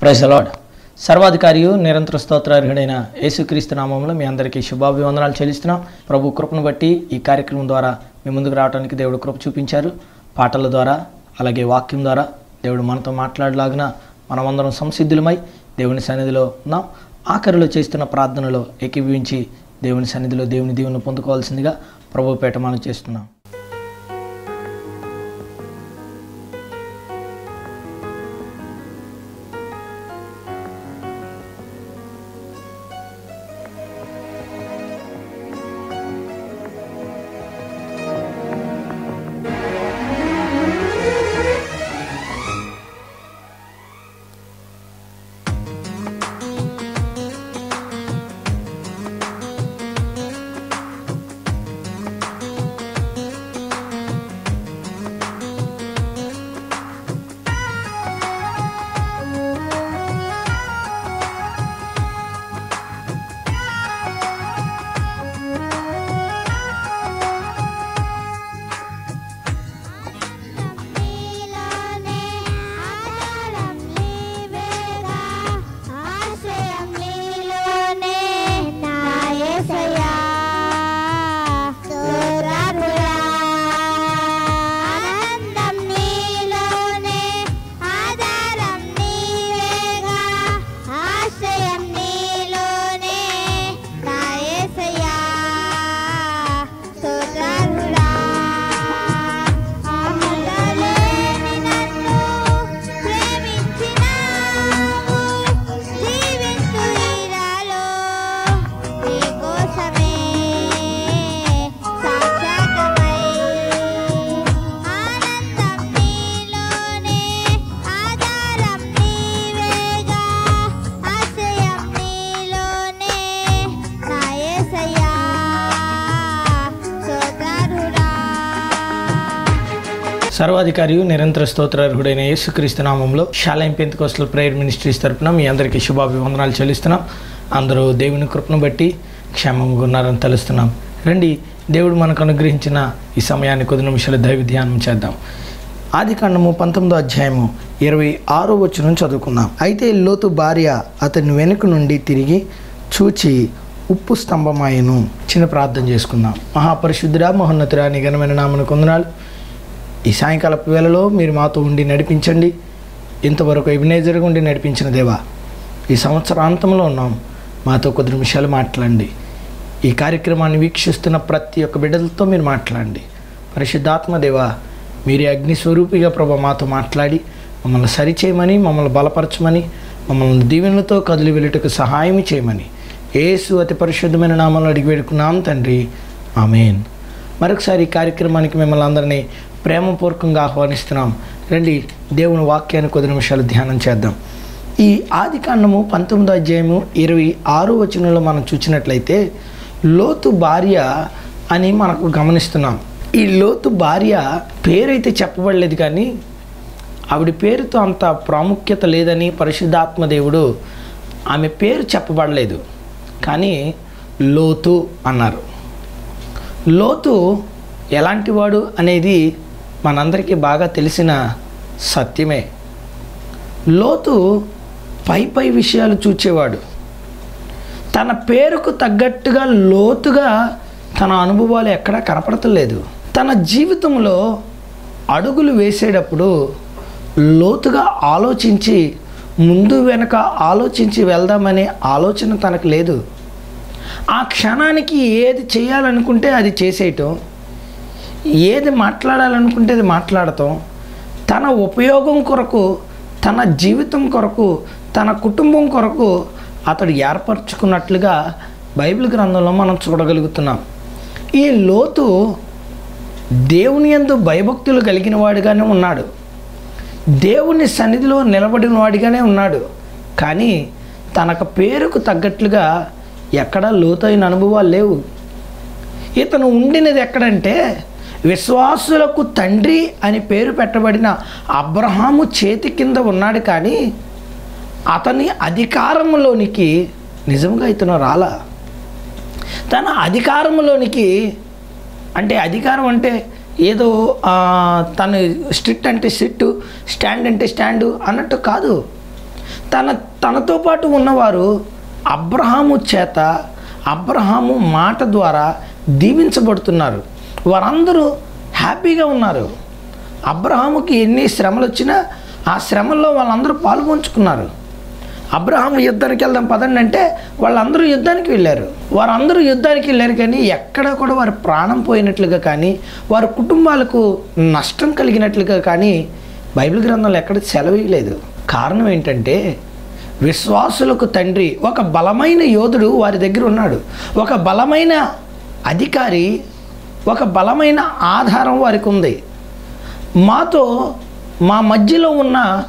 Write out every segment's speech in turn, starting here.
Praise అలాడ్ సర్వాధికారియు నిరంతర స్తోత్రార్హుడైన యేసుక్రీస్తు నామంలో మీ అందరికీ శుభాభివందనాలు చెల్లిస్తున్నాం. ప్రభు కృపను బట్టి ఈ కార్యక్రమం ద్వారా మీ ముందుకు రావడానికి దేవుడు కృప చూపించారు. పాటల ద్వారా అలాగే వాక్యం ద్వారా దేవుడు మనతో మాట్లాడలాగిన మనమందరం సంసిద్ధులమై దేవుని సన్నిధిలో ఉన్నాం. ఆఖరిలో చేస్తున్న ప్రార్థనలో ఏకీభవించి దేవుని సన్నిధిలో దేవుని దీవెను పొందుకోవాల్సిందిగా ప్రభు పేట మనం చేస్తున్నాం. సర్వాధికారియు నిరంతర స్తోత్రార్హుడైన యేసుక్రీస్తు నామంలో షాలైం పెంతకోస్టల్ ప్రేయర్ మినిస్ట్రీస్ తరపున మీ అందరికీ శుభాభివందనాలు చెల్లిస్తున్నాం. అందరూ దేవుని కృపను బట్టి క్షేమంగా ఉన్నారని తెలుస్తున్నాం. రండి దేవుడు మనకు అనుగ్రహించిన ఈ సమయాన్ని కొద్ది నిమిషాలు దైవ ధ్యానం చేద్దాం. ఆది కాండము పంతొమ్మిదో అధ్యాయము ఇరవై ఆరో వచ్చిన చదువుకుందాం. అయితే లోతు భార్య అతని వెనుక నుండి తిరిగి చూచి ఉప్పు స్తంభమాయను. చిన్న ప్రార్థన చేసుకుందాం. మహాపరిశుద్ధుడా మహోన్నతుడా నిఘనమైన నామను కొందనాలు ఈ సాయంకాలపు వేళలో మీరు మాతో ఉండి నడిపించండి. ఇంతవరకు ఎబినేజర్గా ఉండి నడిపించిన దేవా ఈ సంవత్సరాంతంలో ఉన్నాం. మాతో కొద్ది నిమిషాలు మాట్లాడండి. ఈ కార్యక్రమాన్ని వీక్షిస్తున్న ప్రతి ఒక్క బిడ్డలతో మీరు మాట్లాడండి. పరిశుద్ధాత్మ దేవా మీరే అగ్ని స్వరూపిగా మాతో మాట్లాడి మమ్మల్ని సరిచేయమని మమ్మల్ని బలపరచమని మమ్మల్ని దీవెనలతో కదిలి వెళ్ళుటకు సహాయం చేయమని ఏసు అతి పరిశుద్ధమైన నామంలో అడిగి వేడుకున్నాం తండ్రి. ఆమెన్. మరొకసారి ఈ కార్యక్రమానికి మిమ్మల్ని అందరినీ ప్రేమపూర్వకంగా ఆహ్వానిస్తున్నాం. రండి దేవుని వాక్యాన్ని కొద్ది నిమిషాలు ధ్యానం చేద్దాం. ఈ ఆది కాండము పంతొమ్మిదో అధ్యాయము ఇరవై ఆరో వచనంలో మనం చూసినట్లయితే లోతు భార్య అని మనకు గమనిస్తున్నాం. ఈ లోతు భార్య పేరైతే చెప్పబడలేదు కానీ ఆవిడ పేరుతో అంత ప్రాముఖ్యత లేదని పరిశుద్ధాత్మ దేవుడు ఆమె పేరు చెప్పబడలేదు. కానీ లోతు అన్నారు. లోతు ఎలాంటివాడు అనేది మనందరికీ బాగా తెలిసిన సత్యమే. లోతు పై పై విషయాలు చూచేవాడు. తన పేరుకు తగ్గట్టుగా లోతుగా తన అనుభవాలు ఎక్కడా కనపడతలేదు. తన జీవితంలో అడుగులు వేసేటప్పుడు లోతుగా ఆలోచించి ముందు వెనక ఆలోచించి వెళ్దామనే ఆలోచన తనకు లేదు. ఆ క్షణానికి ఏది చేయాలనుకుంటే అది చేసేయటం ఏది మాట్లాడాలనుకుంటే అది మాట్లాడతాం. తన ఉపయోగం కొరకు తన జీవితం కొరకు తన కుటుంబం కొరకు అతడు ఏర్పరచుకున్నట్లుగా బైబిల్ గ్రంథంలో మనం చూడగలుగుతున్నాం. ఈ లోతు దేవుని ఎందు భయభక్తులు కలిగిన వాడిగానే ఉన్నాడు. దేవుని సన్నిధిలో నిలబడిన వాడిగానే ఉన్నాడు. కానీ తనకు పేరుకు తగ్గట్లుగా ఎక్కడా లోతైన అనుభవాలు లేవు. ఇతను ఉండినది ఎక్కడంటే విశ్వాసులకు తండ్రి అని పేరు పెట్టబడిన అబ్రహాము చేతి కింద ఉన్నాడు కానీ అతని అధికారంలోనికి నిజంగా ఇతను రాలా? తన అధికారంలోనికి అంటే అధికారం అంటే ఏదో తను స్ట్రిక్ట్ అంటే స్ట్రిక్ట్ స్టాండ్ అంటే స్టాండు అన్నట్టు కాదు. తన తనతో పాటు ఉన్నవారు అబ్రహాము చేత అబ్రహాము మాట ద్వారా దీవించబడుతున్నారు. వారందరూ హ్యాపీగా ఉన్నారు. అబ్రహాముకి ఎన్ని శ్రమలు వచ్చినా ఆ శ్రమల్లో వాళ్ళందరూ పాల్గొంచుకున్నారు అబ్రహాం యుద్ధానికి వెళ్దాం పదండి అంటే వాళ్ళందరూ యుద్ధానికి వెళ్ళారు. వారందరూ యుద్ధానికి వెళ్ళారు కానీ ఎక్కడ కూడా వారు ప్రాణం పోయినట్లుగా కానీ వారి కుటుంబాలకు నష్టం కలిగినట్లుగా కానీ బైబిల్ గ్రంథంలో ఎక్కడ సెలవేయలేదు కారణం ఏంటంటే విశ్వాసులకు తండ్రి ఒక బలమైన యోధుడు వారి దగ్గర ఉన్నాడు. ఒక బలమైన అధికారి ఒక బలమైన ఆధారం వారికి ఉంది. మాతో మా మధ్యలో ఉన్న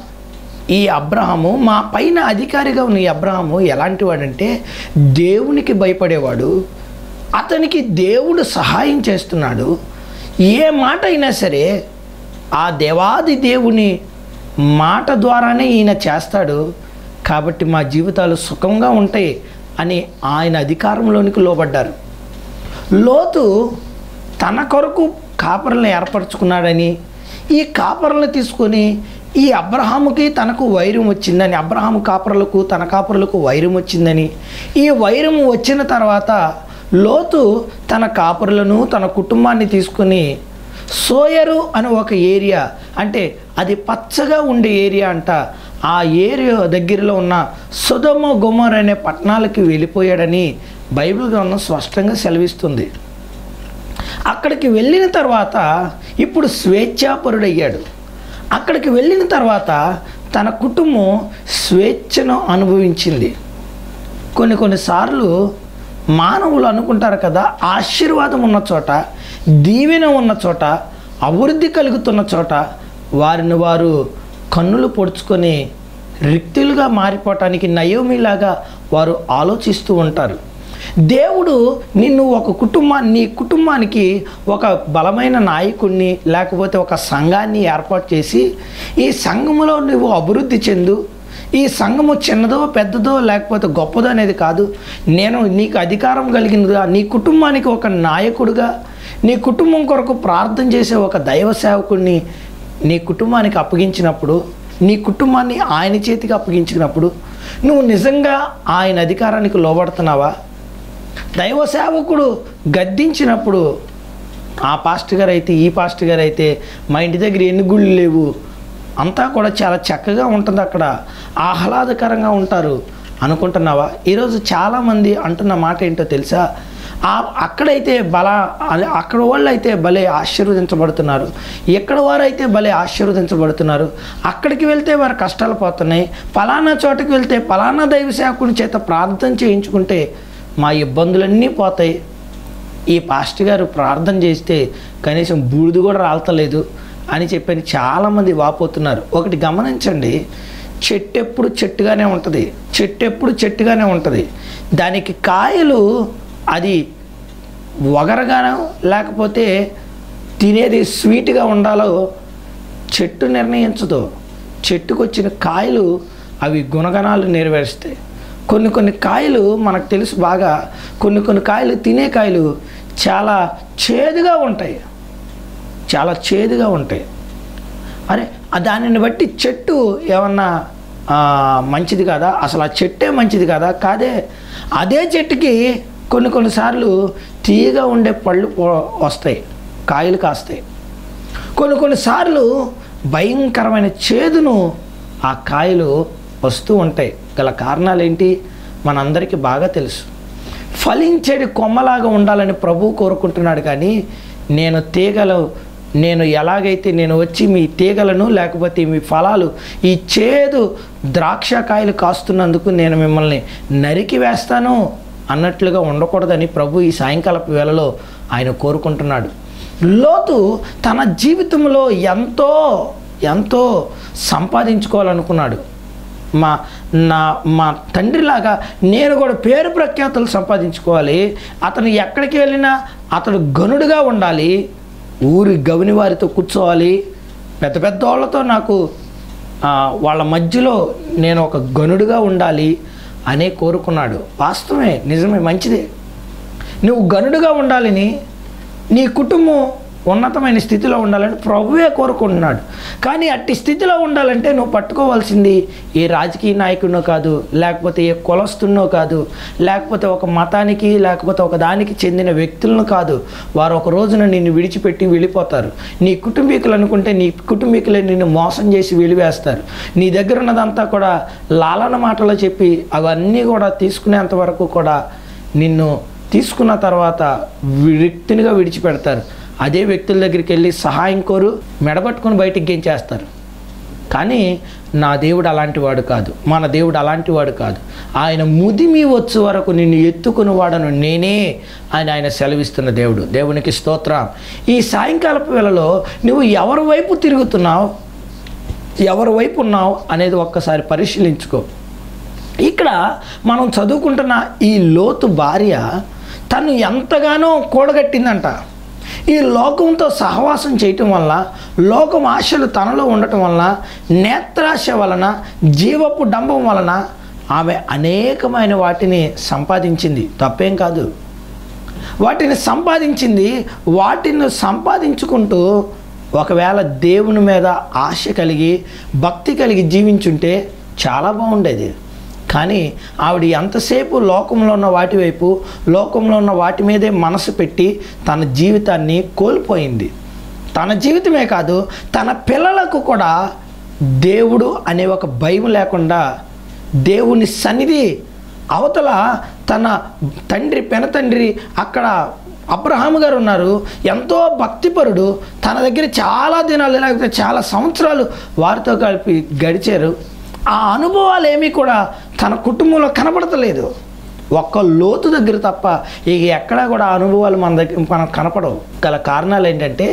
ఈ అబ్రహము మా పైన అధికారిగా ఉన్న ఈ అబ్రహము ఎలాంటి వాడంటే దేవునికి భయపడేవాడు అతనికి దేవుడు సహాయం చేస్తున్నాడు. ఏ మాట అయినా సరే ఆ దేవాది దేవుని మాట ద్వారానే ఈయన చేస్తాడు. కాబట్టి మా జీవితాలు సుఖంగా ఉంటాయి అని ఆయన అధికారంలోనికి లోబడ్డారు. లోతు తన కొరకు కాపర్లను ఏర్పరచుకున్నాడని ఈ కాపర్లను తీసుకొని ఈ అబ్రహాముకి తనకు వైరం వచ్చిందని అబ్రహాము కాపర్లకు తన కాపర్లకు వైరం వచ్చిందని ఈ వైరం వచ్చిన తర్వాత లోతు తన కాపరులను తన కుటుంబాన్ని తీసుకొని సోయరు అని ఒక ఏరియా అంటే అది పచ్చగా ఉండే ఏరియా అంట ఆ ఏరియా దగ్గరలో ఉన్న సుధమ గుమర్ అనే పట్టణాలకి వెళ్ళిపోయాడని బైబిల్ గ్రంథం స్పష్టంగా సెలవిస్తుంది. అక్కడికి వెళ్ళిన తర్వాత ఇప్పుడు స్వేచ్ఛాపరుడయ్యాడు. అక్కడికి వెళ్ళిన తర్వాత తన కుటుంబం స్వేచ్ఛను అనుభవించింది. కొన్ని కొన్నిసార్లు మానవులు అనుకుంటారు కదా ఆశీర్వాదం ఉన్న చోట దీవెన ఉన్న చోట అభివృద్ధి కలుగుతున్న చోట వారిని వారు కన్నులు పొడుచుకొని రిక్తులుగా మారిపోవటానికి నయోమిలాగా వారు ఆలోచిస్తూ ఉంటారు. దేవుడు నిన్ను ఒక కుటుంబాన్ని నీ కుటుంబానికి ఒక బలమైన నాయకుడిని లేకపోతే ఒక సంఘాన్ని ఏర్పాటు చేసి ఈ సంఘములో నువ్వు అభివృద్ధి చెందు. ఈ సంఘము చిన్నదో పెద్దదో లేకపోతే గొప్పదో అనేది కాదు. నేను నీకు అధికారం కలిగిందిగా నీ కుటుంబానికి ఒక నాయకుడిగా నీ కుటుంబం కొరకు ప్రార్థన చేసే ఒక దైవ సేవకుడిని నీ కుటుంబానికి అప్పగించినప్పుడు నీ కుటుంబాన్ని ఆయన చేతికి అప్పగించినప్పుడు నువ్వు నిజంగా ఆయన అధికారానికి లోబడుతున్నావా? దైవ సేవకుడు గద్దించినప్పుడు ఆ పాస్టర్ గారు అయితే ఈ పాస్టర్ గారు అయితే మా ఇంటి దగ్గర ఎన్ని గుళ్ళు లేవు? అంతా కూడా చాలా చక్కగా ఉంటుంది అక్కడ. ఆహ్లాదకరంగా ఉంటారు. అనుకుంటున్నావా? ఈరోజు చాలామంది అంటున్న మాట ఏంటో తెలుసా? ఆ అక్కడైతే బల అదే అక్కడ వాళ్ళు అయితే భలే ఆశీర్వదించబడుతున్నారు. ఎక్కడ వారు అయితే భలే ఆశీర్వదించబడుతున్నారు? అక్కడికి వెళ్తే వారి కష్టాలు పోతున్నాయి. ఫలానా చోటకి వెళ్తే ఫలానా దైవ సేవకుడి చేత ప్రార్థన చేయించుకుంటే మా ఇబ్బందులన్నీ పోతాయి. ఈ పాస్టర్ గారు ప్రార్థన చేస్తే కనీసం బూడిద కూడా రాలతలేదు అని చెప్పని చాలామంది వాపోతున్నారు. ఒకటి గమనించండి. చెట్టు ఎప్పుడు చెట్టుగానే ఉంటుంది. చెట్టు ఎప్పుడు చెట్టుగానే ఉంటుంది. దానికి కాయలు అది ఒగరగానో లేకపోతే తినేది స్వీట్గా ఉండాలో చెట్టు నిర్ణయించదు. చెట్టుకు వచ్చిన కాయలు అవి గుణగణాలు నెరవేరుస్తాయి. కొన్ని కొన్ని కాయలు మనకు తెలుసు బాగా. కొన్ని కొన్ని కాయలు తినే కాయలు చాలా చేదుగా ఉంటాయి. చాలా చేదుగా ఉంటాయి. అరే దానిని బట్టి చెట్టు ఏమన్నా మంచిది కాదా? అసలు ఆ చెట్టే మంచిది కాదా? కాదే అదే చెట్టుకి కొన్ని కొన్నిసార్లు తీయగా ఉండే పళ్ళు వస్తాయి. కాయలు కాస్తాయి. కొన్ని కొన్నిసార్లు భయంకరమైన చేదును ఆ కాయలు వస్తూ ఉంటాయి. గల కారణాలు ఏంటి మనందరికీ బాగా తెలుసు. ఫలించేది కొమ్మలాగా ఉండాలని ప్రభువు కోరుకుంటున్నాడు కానీ నేను తీగలు నేను ఎలాగైతే నేను వచ్చి మీ తీగలను లేకపోతే మీ ఫలాలు ఈ చేదు ద్రాక్షకాయలు కాస్తున్నందుకు నేను మిమ్మల్ని నరికి వేస్తాను అన్నట్లుగా ఉండకూడదని ప్రభు ఈ సాయంకాలపు వేళలో ఆయన కోరుకుంటున్నాడు. లోతు తన జీవితంలో ఎంతో ఎంతో సంపాదించుకోవాలనుకున్నాడు. మా నా మా తండ్రిలాగా నేను కూడా పేరు ప్రఖ్యాతలు సంపాదించుకోవాలి. అతను ఎక్కడికి వెళ్ళినా అతడు గనుడుగా ఉండాలి. ఊరి గవిని వారితో కూర్చోవాలి. పెద్ద పెద్ద వాళ్ళతో నాకు వాళ్ళ మధ్యలో నేను ఒక గనుడుగా ఉండాలి అనే కోరుకున్నాడు. వాస్తవమే నిజమే మంచిదే. నువ్వు గనుడుగా ఉండాలని నీ కుటుంబం ఉన్నతమైన స్థితిలో ఉండాలని ప్రభువే కోరుకుంటున్నాడు. కానీ అట్టి స్థితిలో ఉండాలంటే నువ్వు పట్టుకోవాల్సింది ఏ రాజకీయ నాయకుడినో కాదు లేకపోతే ఏ కులస్తున్నో కాదు లేకపోతే ఒక మతానికి లేకపోతే ఒక దానికి చెందిన వ్యక్తులను కాదు. వారు ఒక రోజున నిన్ను విడిచిపెట్టి వెళ్ళిపోతారు. నీ కుటుంబీకులు అనుకుంటే నీ కుటుంబీకులే నిన్ను మోసం చేసి వెలివేస్తారు. నీ దగ్గర ఉన్నదంతా కూడా లాలన మాటలో చెప్పి అవన్నీ కూడా తీసుకునేంత వరకు కూడా నిన్ను తీసుకున్న తర్వాత వ్యక్తినిగా విడిచిపెడతారు. అదే వ్యక్తుల దగ్గరికి వెళ్ళి సహాయం కోరు మెడబట్టుకొని బయటికి గెంచేస్తారు. కానీ నా దేవుడు అలాంటి వాడు కాదు. మన దేవుడు అలాంటి వాడు కాదు. ఆయన ముదిమి వచ్చు వరకు నిన్ను ఎత్తుకుని వాడను నేనే అని ఆయన సెలవిస్తున్న దేవుడు. దేవునికి స్తోత్రం. ఈ సాయంకాలపు వేళలో నువ్వు ఎవరి వైపు తిరుగుతున్నావు ఎవరి వైపు ఉన్నావు అనేది ఒక్కసారి పరిశీలించుకో. ఇక్కడ మనం చదువుకుంటున్న ఈ లోతు భార్య తను ఎంతగానో కూడగట్టిందంట. ఈ లోకంతో సహవాసం చేయటం వల్ల లోకం ఆశలు తనలో ఉండటం వలన నేత్రాశ వలన జీవపు డంబం వలన ఆమె అనేకమైన వాటిని సంపాదించింది. తప్పేం కాదు. వాటిని సంపాదించింది వాటిని సంపాదించుకుంటూ ఒకవేళ దేవుని మీద ఆశ కలిగి భక్తి కలిగి జీవించుంటే చాలా బాగుండేది. కానీ ఆవిడ ఎంతసేపు లోకంలో ఉన్న వాటి వైపు లోకంలో ఉన్న వాటి మీదే మనసు పెట్టి తన జీవితాన్ని కోల్పోయింది. తన జీవితమే కాదు తన పిల్లలకు కూడా దేవుడు అనే ఒక భయం లేకుండా దేవుని సన్నిధి అవతల తన తండ్రి పెనతండ్రి అక్కడ అబ్రహాం గారు ఉన్నారు. ఎంతో భక్తిపరుడు. తన దగ్గర చాలా దినాలు లేకపోతే చాలా సంవత్సరాలు వారితో కలిపి గడిచారు. ఆ అనుభవాలు ఏమీ కూడా తన కుటుంబంలో కనపడతలేదు ఒక్క లోతు దగ్గర తప్ప ఇక ఎక్కడా కూడా అనుభవాలు మన దగ్గర మనకు కనపడవు. గల కారణాలు ఏంటంటే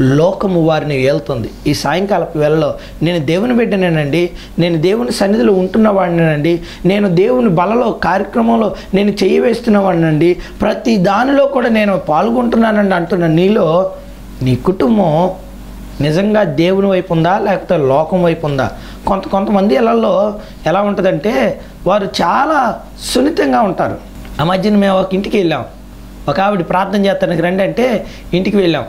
లోకము వారిని ఏలుతుంది. ఈ సాయంకాలపు వేళలో నేను దేవుని బిడ్డనేనండి నేను దేవుని సన్నిధిలో ఉంటున్నవాడినినండి నేను దేవుని బలలో కార్యక్రమంలో నేను చేయి వేస్తున్న వాడినండి ప్రతి దానిలో కూడా నేను పాల్గొంటున్నానండి అంటున్న నీలో నీ కుటుంబం నిజంగా దేవుని వైపు ఉందా లేకపోతే లోకం వైపు ఉందా? కొంత కొంతమంది ఇళ్ళలో ఎలా ఉంటుందంటే వారు చాలా సున్నితంగా ఉంటారు. ఆ మధ్యన మేము ఒక ఇంటికి వెళ్ళాం. ఒక ఆవిడ ప్రార్థన చేస్తానికి రండి అంటే ఇంటికి వెళ్ళాం.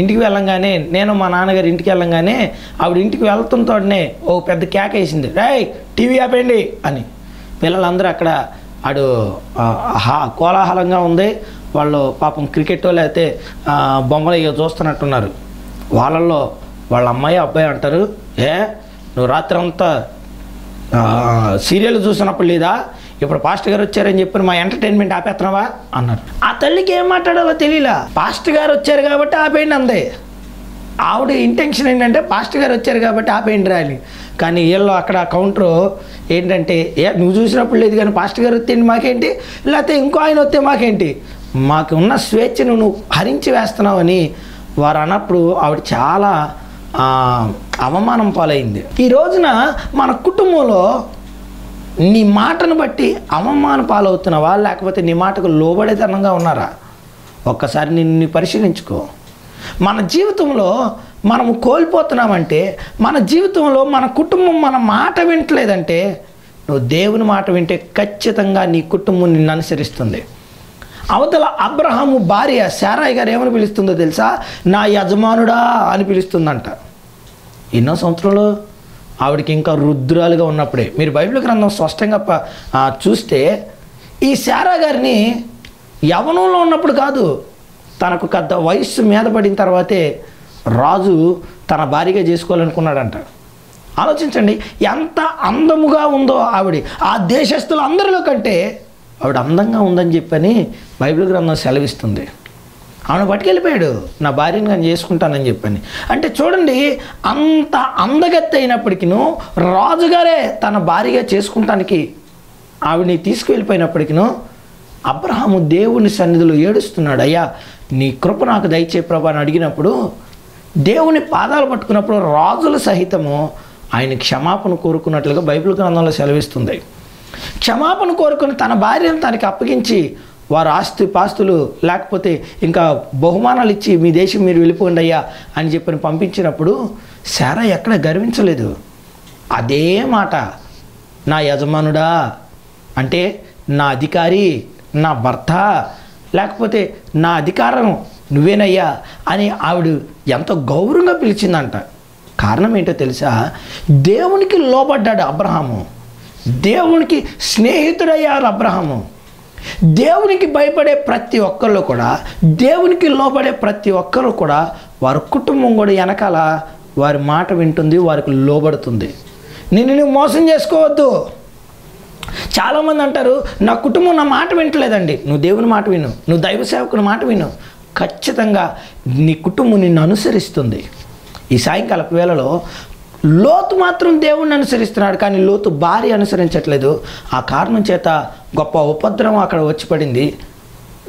ఇంటికి వెళ్ళంగానే నేను మా నాన్నగారు ఇంటికి వెళ్ళంగానే ఆవిడ ఇంటికి వెళ్తుంతోనే ఓ పెద్ద కేక వేసింది. రాయ్ టీవీ ఆపేయండి అని. పిల్లలందరూ అక్కడ ఆడు కోలాహలంగా ఉంది. వాళ్ళు పాపం క్రికెట్ లేకపోతే బొమ్మలు చూస్తున్నట్టున్నారు. వాళ్ళల్లో వాళ్ళ అమ్మాయి అబ్బాయి అంటారు ఏ నువ్వు రాత్రి అంతా సీరియల్ చూసినప్పుడు లేదా? ఇప్పుడు పాస్టర్ గారు వచ్చారని చెప్పి మా ఎంటర్టైన్మెంట్ ఆపేస్తున్నావా అన్నారు. ఆ తల్లికి ఏం మాట్లాడాలో తెలియలా పాస్టర్ గారు వచ్చారు కాబట్టి ఆపేయండి అందే. ఆవిడ ఇంటెన్షన్ ఏంటంటే పాస్టర్ గారు వచ్చారు కాబట్టి ఆపేయండి రాలి కానీ వీళ్ళు అక్కడ కౌంటర్ ఏంటంటే ఏ నువ్వు చూసినప్పుడు లేదు కానీ పాస్టర్ గారు వస్తే మాకేంటి? లేకపోతే ఇంకో ఆయన వస్తే మాకేంటి? మాకు ఉన్న స్వేచ్ఛను నువ్వు హరించి వేస్తున్నావని వారు అన్నప్పుడు ఆవిడ చాలా అవమానం పాలైంది. ఈ రోజున మన కుటుంబంలో నీ మాటను బట్టి అవమాన పాలవుతున్నావా లేకపోతే నీ మాటకు లోబడేతనంగా ఉన్నారా? ఒక్కసారి నిన్ను పరిశీలించుకో. మన జీవితంలో మనము కోల్పోతున్నామంటే మన జీవితంలో మన కుటుంబం మన మాట వింటలేదంటే నువ్వు దేవుని మాట వింటే ఖచ్చితంగా నీ కుటుంబం నిన్ను అనుసరిస్తుంది. అవతల అబ్రహాము భార్య శారాయి గారు ఏమని పిలుస్తుందో తెలుసా? నా యజమానుడా అని పిలుస్తుందంట. ఎన్నో సంవత్సరాలు ఆవిడకి ఇంకా రుద్రాలుగా ఉన్నప్పుడే. మీరు బైబిల్ గ్రంథం స్పష్టంగా చూస్తే ఈ శారా గారిని యవనంలో ఉన్నప్పుడు కాదు తనకు పెద్ద వయస్సు మీద పడిన తర్వాతే రాజు తన భార్యగా చేసుకోవాలనుకున్నాడంట. ఆలోచించండి ఎంత అందముగా ఉందో ఆవిడ. ఆ దేశస్తులు అందరిలో కంటే ఆవిడ అందంగా ఉందని చెప్పని బైబిల్ గ్రంథం సెలవిస్తుంది. ఆమెను పట్టుకెళ్ళిపోయాడు. నా భార్యను కానీ చేసుకుంటానని చెప్పని. అంటే చూడండి అంత అందగత్తి అయినప్పటికీను రాజుగారే తన భార్యగా చేసుకుంటానికి ఆవిడని తీసుకువెళ్ళిపోయినప్పటికీను అబ్రహాము దేవుని సన్నిధిలో ఏడుస్తున్నాడు అయ్యా నీ కృప నాకు దయచే ప్రభా అని అడిగినప్పుడు దేవుని పాదాలు పట్టుకున్నప్పుడు రాజుల సహితము ఆయన క్షమాపణ కోరుకున్నట్లుగా బైబిల్ గ్రంథంలో సెలవిస్తుంది. క్షమాపణ కోరుకుని తన భార్యను తనకి అప్పగించి వారు ఆస్తి పాస్తులు లేకపోతే ఇంకా బహుమానాలు ఇచ్చి మీ దేశం మీరు వెళ్ళిపోండి అయ్యా అని చెప్పని పంపించినప్పుడు శారా ఎక్కడ గర్వించలేదు. అదే మాట నా యజమానుడా అంటే నా అధికారి నా భర్త లేకపోతే నా అధికారం నువ్వేనయ్యా అని ఆవిడ ఎంతో గౌరవంగా పిలిచిందంట. కారణం ఏంటో తెలుసా? దేవునికి లోబడ్డాడు అబ్రహాము. దేవునికి స్నేహితుడయ్యారు అబ్రహము. దేవునికి భయపడే ప్రతి ఒక్కళ్ళు కూడా దేవునికి లోబడే ప్రతి ఒక్కరు కూడా వారి కుటుంబం కూడా వెనకాల వారి మాట వింటుంది వారికి లోబడుతుంది. నిన్ను నువ్వు మోసం చేసుకోవద్దు. చాలామంది అంటారు నా కుటుంబం నా మాట వింటలేదండి. నువ్వు దేవుని మాట విను నువ్వు దైవ సేవకుని మాట విను. ఖచ్చితంగా నీ కుటుంబం నిన్ను అనుసరిస్తుంది. ఈ సాయంకాలపు వేళలో లోతు మాత్రం దేవుణ్ణి అనుసరిస్తున్నాడు కానీ లోతు భార్య అనుసరించట్లేదు. ఆ కారణం చేత గొప్ప ఉపద్రవం అక్కడ వచ్చి పడింది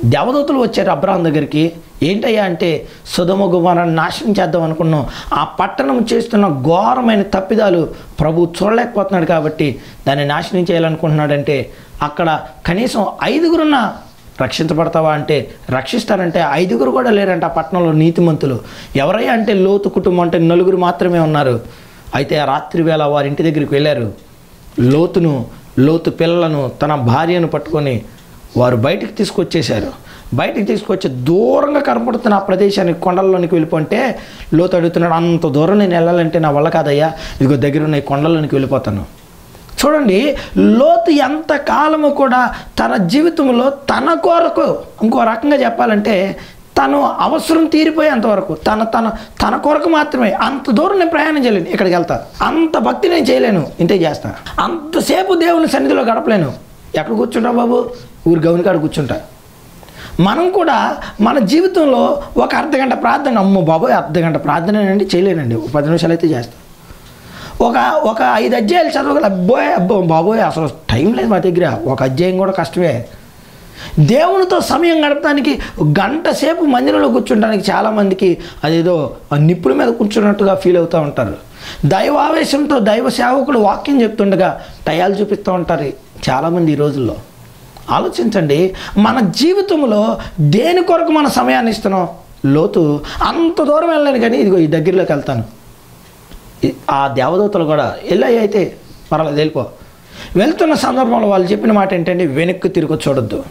దేవదూతలు వచ్చారు అబ్రాహం దగ్గరికి. ఏంటయ్యా అంటే సుధమ గుమారాన్ని నాశనం చేద్దాం అనుకున్నాం. ఆ పట్టణం చేస్తున్న ఘోరమైన తప్పిదాలు ప్రభు చూడలేకపోతున్నాడు కాబట్టి దాన్ని నాశనం చేయాలనుకుంటున్నాడంటే అక్కడ కనీసం ఐదుగురున్న రక్షించబడతావా అంటే రక్షిస్తారంటే ఐదుగురు కూడా లేరంట ఆ పట్టణంలో నీతిమంతులు. ఎవరయ్యా అంటే లోతు కుటుంబం అంటే నలుగురు మాత్రమే ఉన్నారు. అయితే ఆ రాత్రి వేళ వారి ఇంటి దగ్గరికి వెళ్ళారు. లోతును లోతు పిల్లలను తన భార్యను పట్టుకొని వారు బయటికి తీసుకొచ్చేశారు. బయటికి తీసుకొచ్చి దూరంగా కనపడుతున్న ఆ ప్రదేశానికి కొండల్లోనికి వెళ్ళిపోతే లోతు అడుగుతున్నాడు అంత దూరం నేను వెళ్ళాలంటే నా వల్ల కాదయ్యా. ఇదిగో దగ్గర ఉన్న ఈ కొండల్లోనికి వెళ్ళిపోతాను. చూడండి లోతు ఎంతకాలము కూడా తన జీవితంలో తన కొరకు ఇంకో రకంగా చెప్పాలంటే తను అవసరం తీరిపోయేంతవరకు తన తన తన కొరకు మాత్రమే అంత దూరం నేను ప్రయాణం చేయలేను ఇక్కడికి వెళ్తాను అంత భక్తి నేను చేయలేను ఇంతే చేస్తాను అంతసేపు దేవుని సన్నిధిలో గడపలేను. ఎక్కడ కూర్చుంటా బాబు? ఊరి గౌని కాడ కూర్చుంటా. మనం కూడా మన జీవితంలో ఒక అర్ధగంట ప్రార్థన అమ్మో బాబోయ్ అర్ధగంట ప్రార్థన ప్రార్థనేనండి చేయలేనండి. ఒక పది నిమిషాలు అయితే చేస్తాను ఒక ఒక ఐదు అధ్యాయాలు చదవగల అబ్బోయ్ అబ్బో బాబోయ్ అసలు టైం లేదు మా దగ్గర. ఒక అధ్యాయం కూడా కష్టమే. దేవునితో సమయం గడపడానికి గంట సేపు మందిరంలో కూర్చుంటానికి చాలామందికి అదేదో ఆ నిప్పుల మీద కూర్చున్నట్టుగా ఫీల్ అవుతూ ఉంటారు. దైవావేశంతో దైవ సేవకుడు వాక్యం చెప్తుండగా టయాలు చూపిస్తూ ఉంటారు చాలామంది ఈ రోజుల్లో. ఆలోచించండి మన జీవితంలో దేని కొరకు మన సమయాన్ని ఇస్తున్నాం? లోతు అంత దూరం వెళ్ళలేను కానీ ఇదిగో ఈ దగ్గరలోకి వెళ్తాను. ఆ దేవదూతలు కూడా వెళ్ళాయి అయితే పర్వాలేదు వెళ్ళిపో. వెళ్తున్న సందర్భంలో వాళ్ళు చెప్పిన మాట ఏంటంటే వెనక్కి తిరిగి చూడొద్దు.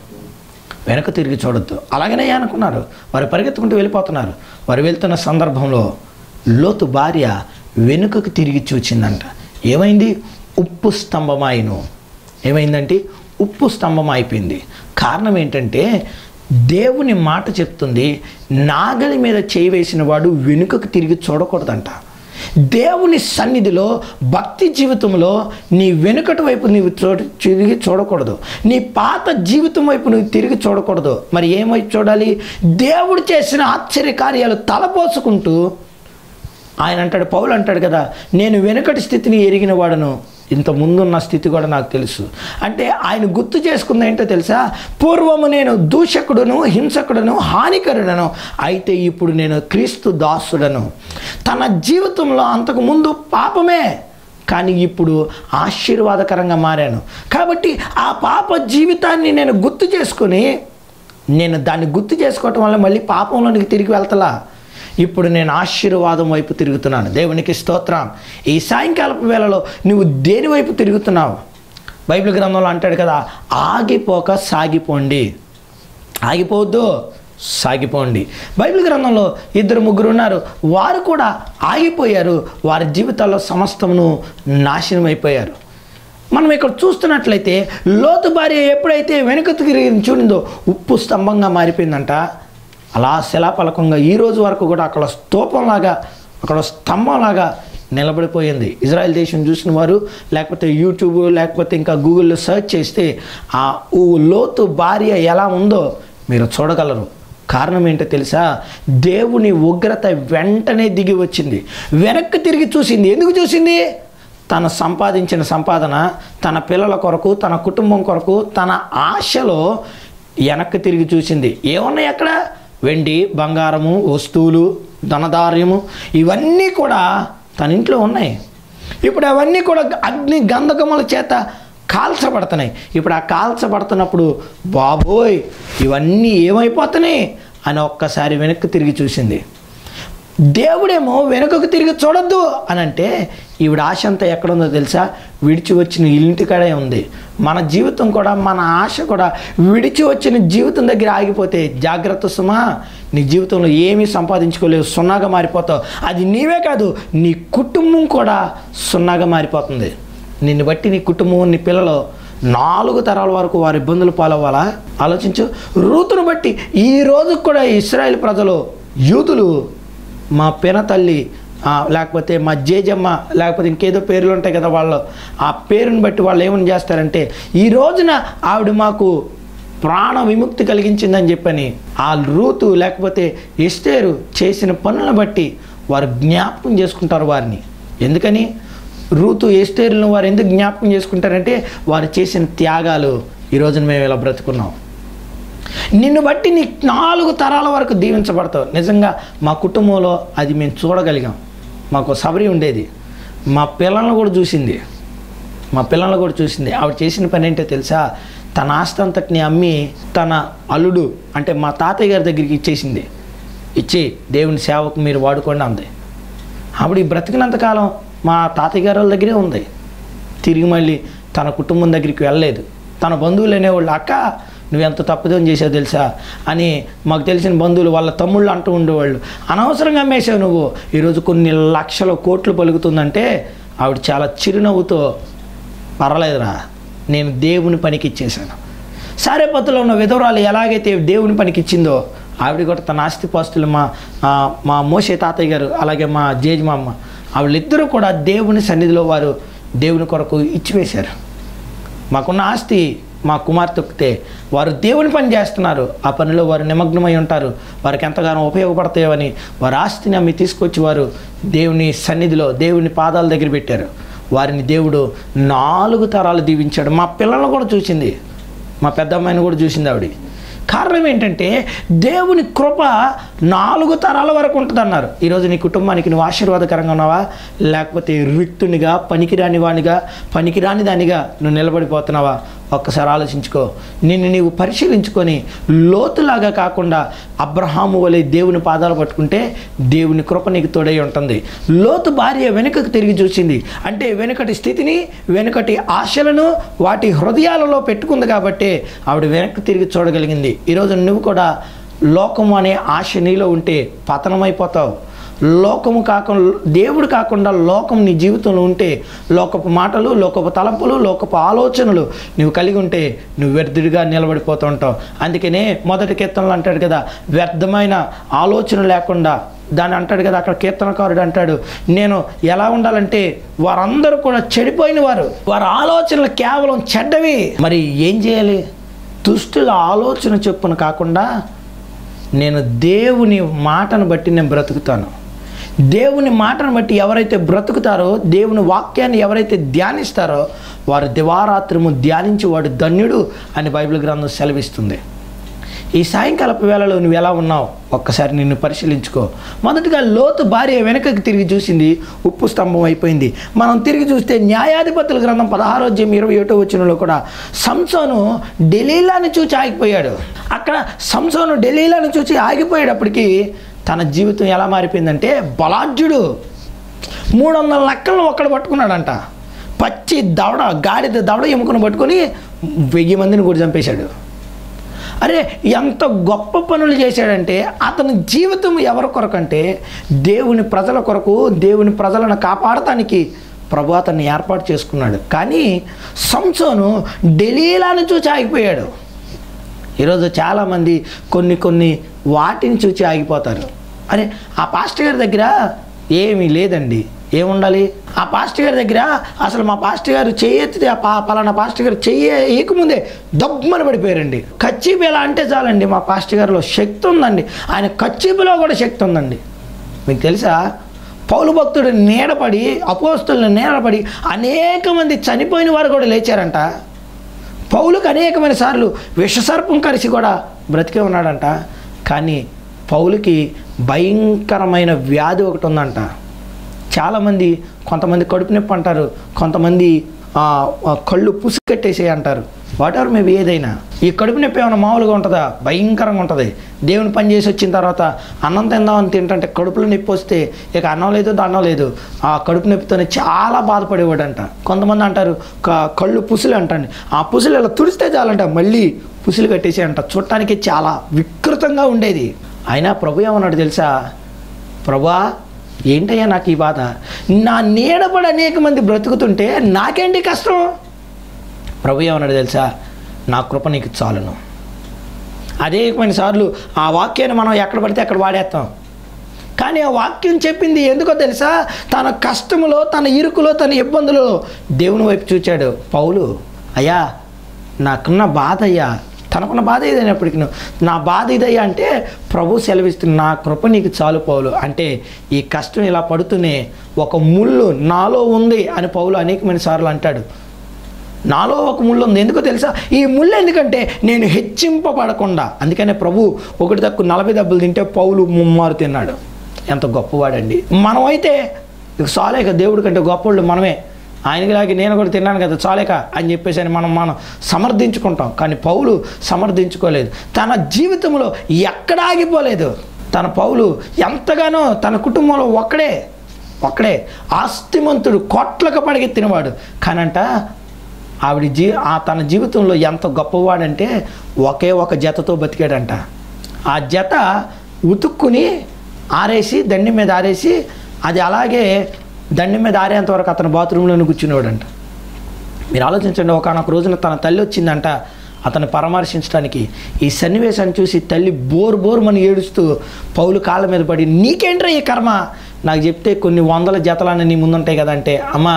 వెనక తిరిగి చూడొద్దు. అలాగనే అనుకున్నారు. వారు పరిగెత్తుకుంటూ వెళ్ళిపోతున్నారు. వారు వెళ్తున్న సందర్భంలో లోతు భార్య వెనుకకు తిరిగి చూచిందంట. ఏమైంది? ఉప్పు స్తంభమాయను. ఏమైందంటే ఉప్పు స్తంభం అయిపోయింది. కారణం ఏంటంటే దేవుని మాట చెప్తుంది నాగలి మీద చేయి వేసిన వాడు వెనుకకు తిరిగి చూడకూడదంట. దేవుని సన్నిధిలో భక్తి జీవితంలో నీ వెనుకటి వైపు నీవు తిరిగి చూడకూడదు. నీ పాత జీవితం వైపు నువ్వు తిరిగి చూడకూడదు. మరి ఏమైపు చూడాలి? దేవుడు చేసిన ఆశ్చర్య కార్యాలు తలపోసుకుంటూ ఆయన అంటాడు పౌలు అంటాడు కదా నేను వెనుకటి స్థితిని ఎరిగిన వాడను. ఇంత ముందున్న స్థితి కూడా నాకు తెలుసు. అంటే ఆయన గుర్తు చేసుకుంది ఏంటో తెలుసా? పూర్వము నేను దూషకుడును హింసకుడను హానికరుడను అయితే ఇప్పుడు నేను క్రీస్తు దాసుడను. తన జీవితంలో అంతకు ముందు పాపమే కానీ ఇప్పుడు ఆశీర్వాదకరంగా మారాను. కాబట్టి ఆ పాప జీవితాన్ని నేను గుర్తు చేసుకుని నేను దాన్ని గుర్తు చేసుకోవటం వల్ల మళ్ళీ పాపంలోనికి తిరిగి వెళ్తలా? ఇప్పుడు నేను ఆశీర్వాదం వైపు తిరుగుతున్నాను. దేవునికి స్తోత్రం. ఈ సాయంకాలపు వేళలో నువ్వు దేని వైపు తిరుగుతున్నావు? బైబిల్ గ్రంథంలో అంటాడు కదా ఆగిపోక సాగిపోండి. ఆగిపోవద్దు సాగిపోండి. బైబిల్ గ్రంథంలో ఇద్దరు ముగ్గురు ఉన్నారు. వారు కూడా ఆగిపోయారు. వారి జీవితాల్లో సమస్తమును నాశనం అయిపోయారు. మనం ఇక్కడ చూస్తున్నట్లయితే లోతు భార్య ఎప్పుడైతే వెనుక తిరిగి చూడిందో ఉప్పు స్తంభంగా మారిపోయిందంట. అలా శిలాపలకంగా ఈ రోజు వరకు కూడా అక్కడ స్తూపంలాగా అక్కడ స్తంభంలాగా నిలబడిపోయింది. ఇజ్రాయెల్ దేశం చూసిన వారు లేకపోతే యూట్యూబ్ లేకపోతే ఇంకా గూగుల్లో సెర్చ్ చేస్తే ఆ ఊ లోతు భార్య ఎలా ఉందో మీరు చూడగలరు. కారణం ఏంటో తెలుసా? దేవుని ఉగ్రత వెంటనే దిగి వచ్చింది. వెనక్కి తిరిగి చూసింది. ఎందుకు చూసింది? తను సంపాదించిన సంపాదన తన పిల్లల కొరకు తన కుటుంబం కొరకు తన ఆశలో వెనక్కి తిరిగి చూసింది. ఏమున్నాయి అక్కడ? వెండి బంగారము వస్తువులు ధనధార్యము ఇవన్నీ కూడా తన ఇంట్లో ఉన్నాయి. ఇప్పుడు అవన్నీ కూడా అగ్ని గంధకముల చేత కాల్చబడుతున్నాయి. ఇప్పుడు ఆ కాల్చబడుతున్నప్పుడు బాబోయ్ ఇవన్నీ ఏమైపోతున్నాయి? అని ఒక్కసారి వెనక్కి తిరిగి చూసింది. దేవుడేమో వెనుకకు తిరిగి చూడొద్దు అని అంటే ఈవిడ ఆశ అంతా ఎక్కడుందో తెలుసా? విడిచి వచ్చిన ఇంటికాడే ఉంది. మన జీవితం కూడా మన ఆశ కూడా విడిచి వచ్చిన జీవితం దగ్గర ఆగిపోతే జాగ్రత్త సుమా నీ జీవితంలో ఏమీ సంపాదించుకోలేవు సున్నాగా మారిపోతావు. అది నీవే కాదు నీ కుటుంబం కూడా సున్నాగా మారిపోతుంది. నిన్ను బట్టి నీ కుటుంబం నీ పిల్లలు నాలుగు తరాల వరకు వారి ఇబ్బందులు పాలవ్వాలా? ఆలోచించు. రూతును బట్టి ఈ రోజు కూడా ఇస్రాయేల్ ప్రజలు యూదులు మా పిన తల్లి లేకపోతే మా జేజమ్మ లేకపోతే ఇంకేదో పేర్లు ఉంటాయి కదా వాళ్ళు ఆ పేరుని బట్టి వాళ్ళు ఏమని చేస్తారంటే ఈ రోజున ఆవిడ మాకు ప్రాణ విముక్తి కలిగించిందని చెప్పని ఆ రూతు లేకపోతే ఎస్టేరు చేసిన పనులను బట్టి వారు జ్ఞాపకం చేసుకుంటారు వారిని. ఎందుకని? రూతు ఎస్టేరులను వారు ఎందుకు జ్ఞాపకం చేసుకుంటారంటే వారు చేసిన త్యాగాలు ఈ రోజున మేము ఇలా బ్రతుకున్నాం. నిన్ను బట్టి నీ నాలుగు తరాల వరకు దీవించబడతావు. నిజంగా మా కుటుంబంలో అది మేము చూడగలిగాం. మాకు సబరి ఉండేది. మా పిల్లలను కూడా చూసింది. మా పిల్లలను కూడా చూసింది. ఆవిడ చేసిన పని ఏంటో తెలుసా? తన ఆస్తి అంతటిని అమ్మి తన అల్లుడు అంటే మా తాతయ్య గారి దగ్గరికి ఇచ్చేసింది. ఇచ్చి దేవుని సేవకు మీరు వాడుకోండి అంది. ఆవిడ ఈ బ్రతికినంతకాలం మా తాతయ్య గారి వాళ్ళ దగ్గరే ఉంది. తిరిగి మళ్ళీ తన కుటుంబం దగ్గరికి వెళ్ళలేదు. తన బంధువులు అనేవాళ్ళు అక్క నువ్వు ఎంత తప్పుదం చేసావు తెలుసా? అని మాకు తెలిసిన బంధువులు వాళ్ళ తమ్ముళ్ళు అంటూ ఉండేవాళ్ళు. అనవసరంగా అమ్మేసావు నువ్వు. ఈరోజు కొన్ని లక్షల కోట్లు పలుకుతుందంటే ఆవిడ చాలా చిరునవ్వుతో పర్వాలేదురా నేను దేవుని పనికి ఇచ్చేసాను సారేపత్తులో ఉన్న విధవరాలు ఎలాగైతే దేవుని పనికి ఇచ్చిందో ఆవిడ కూడా తన ఆస్తిపాస్తులు మా మా మోసే తాతయ్య గారు అలాగే మా జేజమామ్మ వాళ్ళిద్దరూ కూడా దేవుని సన్నిధిలో వారు దేవుని కొరకు ఇచ్చివేశారు. మాకున్న ఆస్తి మా కుమార్తెకితే వారు దేవుని పని చేస్తున్నారు. ఆ పనిలో వారు నిమగ్నమై ఉంటారు. వారికి ఎంతగానో ఉపయోగపడతాయని వారి ఆస్తిని అమ్మి తీసుకొచ్చి వారు దేవుని సన్నిధిలో దేవుని పాదాల దగ్గర పెట్టారు. వారిని దేవుడు నాలుగు తరాలు దీవించాడు. మా పిల్లలను కూడా చూసింది. మా పెద్ద అమ్మాయిని కూడా చూసింది ఆవిడ. కారణం ఏంటంటే దేవుని కృప నాలుగు తరాల వరకు ఉంటుందన్నారు. ఈరోజు నీ కుటుంబానికి నువ్వు ఆశీర్వాదకరంగా ఉన్నావా? లేకపోతే రిక్తునిగా పనికిరాని వానిగా పనికిరాని దానిగా నువ్వు నిలబడిపోతున్నావా? ఒక్కసారి ఆలోచించుకో. నిన్ను నీవు పరిశీలించుకొని లోతులాగా కాకుండా అబ్రహాము వలె దేవుని పాదాలు పట్టుకుంటే దేవుని కృప నీకు తోడై ఉంటుంది. లోతు భార్య వెనుకకు తిరిగి చూసింది. అంటే వెనుకటి స్థితిని వెనుకటి ఆశలను వాటి హృదయాలలో పెట్టుకుంది కాబట్టి ఆవిడ వెనక్కి తిరిగి చూడగలిగింది. ఈరోజు నువ్వు కూడా లోకం అనే ఆశ నీలో ఉంటే పతనమైపోతావు. లోకము కాకుండా దేవుడు కాకుండా లోకం నీ జీవితంలో ఉంటే లోకపు మాటలు లోకపు తలంపులు లోకపు ఆలోచనలు నువ్వు కలిగి ఉంటే నువ్వు వ్యర్థుడిగా నిలబడిపోతూ ఉంటావు. అందుకనే మొదటి కీర్తనలు అంటాడు కదా వ్యర్థమైన ఆలోచన లేకుండా దాన్ని అంటాడు కదా అక్కడ కీర్తనకారుడు అంటాడు నేను ఎలా ఉండాలంటే వారందరూ కూడా చెడిపోయిన వారు. వారి ఆలోచనలు కేవలం చెడ్డవి. మరి ఏం చేయాలి? దుష్టుల ఆలోచన చెప్పున కాకుండా నేను దేవుని మాటను బట్టి నేను బ్రతుకుతాను. దేవుని మాటను బట్టి ఎవరైతే బ్రతుకుతారో దేవుని వాక్యాన్ని ఎవరైతే ధ్యానిస్తారో వారు దివారాత్రము ధ్యానించి వాడు ధన్యుడు అని బైబిల్ గ్రంథం సెలవిస్తుంది. ఈ సాయంకాలపు వేళలో నువ్వు ఎలా ఉన్నావు? ఒక్కసారి నిన్ను పరిశీలించుకో. మొదటగా లోతు భార్య వెనకకి తిరిగి చూసింది ఉప్పు స్తంభం అయిపోయింది. మనం తిరిగి చూస్తే న్యాయాధిపతుల గ్రంథం పదహారో అధ్యాయం ఇరవై ఏటో వచ్చినలో కూడా సంసోను ఢిల్లీలాని చూచి ఆగిపోయాడు. అక్కడ సంసోను ఢిల్లీలాని చూసి ఆగిపోయేటప్పటికీ తన జీవితం ఎలా మారిపోయిందంటే బలాఢ్యుడు. మూడు వందల లెక్కలను ఒక్కడ పట్టుకున్నాడంట. పచ్చి దవడ గాడిద దవడ ఎముకను పట్టుకొని వెయ్యి మందిని కూడా చంపేశాడు. అరే ఎంత గొప్ప పనులు చేశాడంటే అతని జీవితం ఎవరి కొరకంటే దేవుని ప్రజల కొరకు దేవుని ప్రజలను కాపాడటానికి ప్రభు అతన్ని ఏర్పాటు చేసుకున్నాడు. కానీ సంసోను ఢిల్లీలాను చూసి ఆగిపోయాడు. ఈరోజు చాలామంది కొన్ని కొన్ని వాటిని చూచి ఆగిపోతారు. అరే ఆ పాస్టర్ గారి దగ్గర ఏమీ లేదండి. ఏముండాలి? ఆ పాస్టర్ గారి దగ్గర అసలు మా పాస్టర్ గారు చేయెత్తితే ఆ పా పలానా పాస్టర్ గారు చెయ్యి ఏకముందే దబ్బమని పడిపోయారండి. కచ్చీపు ఎలా అంటే చాలండి మా పాస్టర్ గారిలో శక్తి ఉందండి. ఆయన కచ్చీపులో కూడా శక్తి ఉందండి. మీకు తెలుసా? పౌలు భక్తుడు నీడపడి అపోస్తులను నీడపడి అనేక మంది చనిపోయిన వారు కూడా లేచారంట. పౌలుకు అనేకమైన సార్లు విషసర్పం కలిసి కూడా బ్రతికే ఉన్నాడంట. కానీ పౌలుకి భయంకరమైన వ్యాధి ఒకటి ఉందంట. చాలామంది కొంతమంది కడుపు నొప్పి అంటారు కొంతమంది కళ్ళు పుసుకట్టేసే అంటారు. వాట్ ఎవర్ మేబీ ఏదైనా. ఈ కడుపు నొప్పి ఏమైనా మామూలుగా ఉంటుందా? భయంకరంగా ఉంటుంది. దేవుని పని చేసి వచ్చిన తర్వాత అన్నం తిందామని తింటే కడుపులో నొప్పి వస్తే ఇక అన్నం లేదు దండం లేదు. ఆ కడుపు నొప్పితోనే చాలా బాధపడేవాడంట. కొంతమంది అంటారు "క- కళ్ళు పుసులు అంటండి. ఆ పుసులు ఇలా తుడిస్తే చాలంట. మళ్ళీ పుసులు కట్టేసి అంట. చూడటానికి చాలా వికృతంగా ఉండేది. అయినా ప్రభు ఏమన్నాడు తెలుసా? ప్రభా ఏంటయ్యా నాకు ఈ బాధ? నా నీడపడి అనేక మంది బ్రతుకుతుంటే నాకేంటి కష్టం? ప్రభు ఏమన్నాడు తెలుసా? నా కృప నీకు చాలును. అనేకమైన సార్లు ఆ వాక్యాన్ని మనం ఎక్కడ పడితే అక్కడ వాడేస్తాం. కానీ ఆ వాక్యం చెప్పింది ఎందుకో తెలుసా? తన కష్టములో తన ఇరుకులో తన ఇబ్బందులో దేవుని వైపు చూచాడు. పౌలు అయ్యా నాకున్న బాధ అయ్యా తనకున్న బాధ ఏదైనప్పటికీ నా బాధ ఇదయ్యా అంటే ప్రభు సెలవిస్తుంది నా కృప నీకు చాలు పౌలు. అంటే ఈ కష్టం ఇలా పడుతూనే ఒక ముళ్ళు నాలో ఉంది అని పౌలు అనేకమైన సార్లు అంటాడు. నాలో ఒక ముళ్ళు ఉంది. ఎందుకో తెలుసా? ఈ ముళ్ళు ఎందుకంటే నేను హెచ్చింపబడకుండా అందుకనే ప్రభు ఒకటి తక్కువ నలభై దెబ్బలు తింటే పౌలు ముమ్మారు తిన్నాడు. ఎంత గొప్పవాడండి. మనమైతే సాలేక చాలేక దేవుడి కంటే గొప్పవాళ్ళు మనమే. ఆయనకిలాగే నేను కూడా తిన్నాను కదా చాలేక అని చెప్పేసి అని మనం మనం సమర్థించుకుంటాం. కానీ పౌలు సమర్థించుకోలేదు. తన జీవితంలో ఎక్కడ ఆగిపోలేదు. తన పౌలు ఎంతగానో తన కుటుంబంలో ఒక్కడే ఒక్కడే ఆస్తిమంతుడు కోట్లకు పడగెత్తినవాడు. కానంట ఆవిడ జీ ఆ తన జీవితంలో ఎంత గొప్పవాడంటే ఒకే ఒక జతతో బతికాడంట. ఆ జత ఉతుక్కుని ఆరేసి దండి మీద ఆరేసి అది అలాగే దండి మీద ఆరేంత వరకు అతను బాత్రూంలోనే కూర్చునేవాడంట. మీరు ఆలోచించండి ఒకనొక రోజున తన తల్లి వచ్చిందంట అతను పరామర్శించడానికి ఈ సన్నివేశాన్ని చూసి తల్లి బోరు మని ఏడుస్తూ పౌలు కాళ్ళ మీద పడి నీకేంట్రా ఈ కర్మ? నాకు చెప్తే కొన్ని వందల జతలన్నీ నీ ముందుంటాయి కదంటే అమ్మా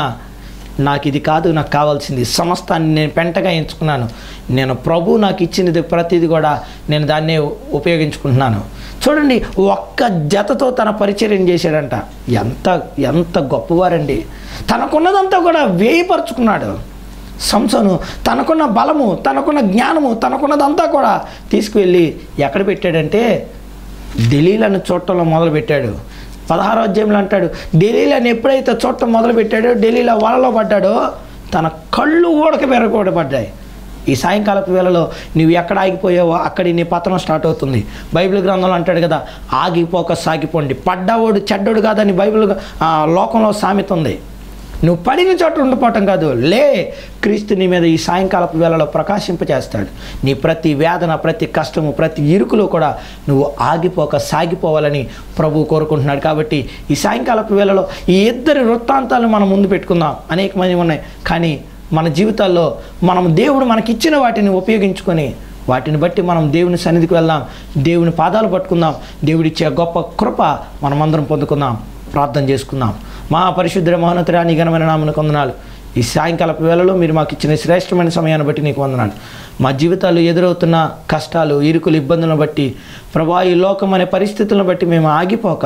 నాకు ఇది కాదు నాకు కావాల్సింది. సమస్తాన్ని నేను పెంటగా ఎంచుకున్నాను. నేను ప్రభు నాకు ఇచ్చినది ప్రతిది కూడా నేను దాన్నే ఉపయోగించుకుంటున్నాను. చూడండి ఒక్క జతతో తన పరిచర్యం చేశాడంట. ఎంత ఎంత గొప్పవారండి. తనకున్నదంతా కూడా వేయపరుచుకున్నాడు. సంసను తనకున్న బలము తనకున్న జ్ఞానము తనకున్నదంతా కూడా తీసుకువెళ్ళి ఎక్కడ పెట్టాడంటే ఢిల్లీలను చూడటంలో మొదలుపెట్టాడు. పదహారో అధ్యాయంలో అంటాడు ఢిల్లీలను ఎప్పుడైతే చూడటం మొదలుపెట్టాడో ఢిల్లీలో వలలో పడ్డాడో తన కళ్ళు ఊడక పడ్డాయి ఈ సాయంకాలపు వేళలో నువ్వు ఎక్కడ ఆగిపోయావో అక్కడి నీ పతనం స్టార్ట్ అవుతుంది. బైబిల్ గ్రంథంలో అంటాడు కదా ఆగిపోక సాగిపోండి. పడ్డవాడు చెడ్డోడు కాదని బైబిల్ లోకంలో సామెత ఉంది. నువ్వు పడిన చోట ఉండిపోవటం కాదు. లే క్రీస్తు నీ మీద ఈ సాయంకాలపు వేళలో ప్రకాశింపజేస్తాడు నీ ప్రతి వేదన ప్రతి కష్టము ప్రతి ఇరుకులో కూడా నువ్వు ఆగిపోక సాగిపోవాలని ప్రభు కోరుకుంటున్నాడు. కాబట్టి ఈ సాయంకాలపు వేళలో ఈ ఇద్దరి వృత్తాంతాలు మనం ముందు పెట్టుకుందాం. అనేకమంది ఉన్నాయి. కానీ మన జీవితాల్లో మనం దేవుడు మనకిచ్చిన వాటిని ఉపయోగించుకొని వాటిని బట్టి మనం దేవుని సన్నిధికి వెళ్దాం. దేవుని పాదాలు పట్టుకుందాం. దేవుడిచ్చే గొప్ప కృప మనమందరం పొందుకుందాం. ప్రార్థన చేసుకుందాం. మా పరిశుద్ధ మహోన్నతురా నీ ఘనమైన నామను కొందనాలు. ఈ సాయంకాలపు వేళలో మీరు మాకు ఇచ్చిన శ్రేష్టమైన సమయాన్ని బట్టి నీకు వందనాలు. మా జీవితాలు ఎదురవుతున్న కష్టాలు ఇరుకులు ఇబ్బందులను బట్టి ప్రభా ఈ లోకం అనే పరిస్థితులను బట్టి మేము ఆగిపోక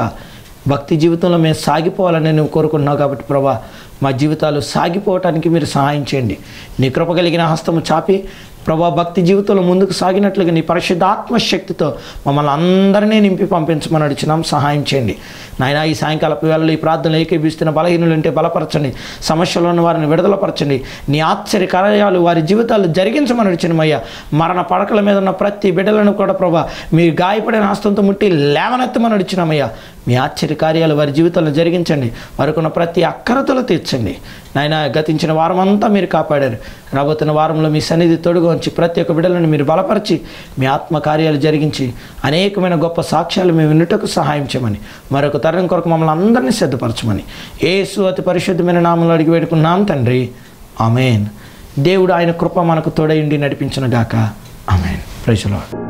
భక్తి జీవితంలో మేము సాగిపోవాలని నువ్వు కోరుకుంటున్నావు కాబట్టి ప్రభా మా జీవితాలు సాగిపోవటానికి మీరు సహాయం చేయండి. నీ కృప కలిగిన హస్తము చాపి ప్రభా భక్తి జీవితంలో ముందుకు సాగినట్లుగా నీ పరిశుద్ధాత్మ శక్తితో మమ్మల్ని అందరినీ నింపి పంపించమని అడిచినాం. సహాయం చేయండి. నాయన ఈ సాయంకాలపు వేళలో ఈ ప్రార్థనలు ఏకీభిస్తున్న బలహీనులు ఉంటే బలపరచండి. సమస్యలు ఉన్న వారిని విడుదలపరచండి. నీ ఆశ్చర్య కార్యాలు వారి జీవితాలు జరిగించమని అడిచినమయ్యా. మరణ పడకల మీద ఉన్న ప్రతి బిడ్డలను కూడా ప్రభా మీరు గాయపడిన హస్తంతో ముట్టి లేవనెత్తమని అడిచినామయ్యా. మీ ఆశ్చర్య కార్యాలు వారి జీవితంలో జరిగించండి. వారికి ఉన్న ప్రతి అక్కరతలు తీర్చండి. నాయన గతించిన వారం అంతా మీరు కాపాడారు. రాబోతున్న వారంలో మీ సన్నిధి తొడుగు ఉంచి ప్రతి ఒక్క బిడ్డలను మీరు బలపరిచి మీ ఆత్మ కార్యాలు జరిగించి అనేకమైన గొప్ప సాక్ష్యాలు మేము వినుటకు సహాయం చేయమని మరొక తరం కొరకు మమ్మల్ని అందరినీ సిద్ధపరచమని. ఏసు అతి పరిశుద్ధమైన నామంలో అడిగి వేడుకున్నాం తండ్రి. ఆమెన్. దేవుడు ఆయన కృప మనకు తోడయుండి నడిపించిన గాక. ఆమెన్. ప్రైజులాడ్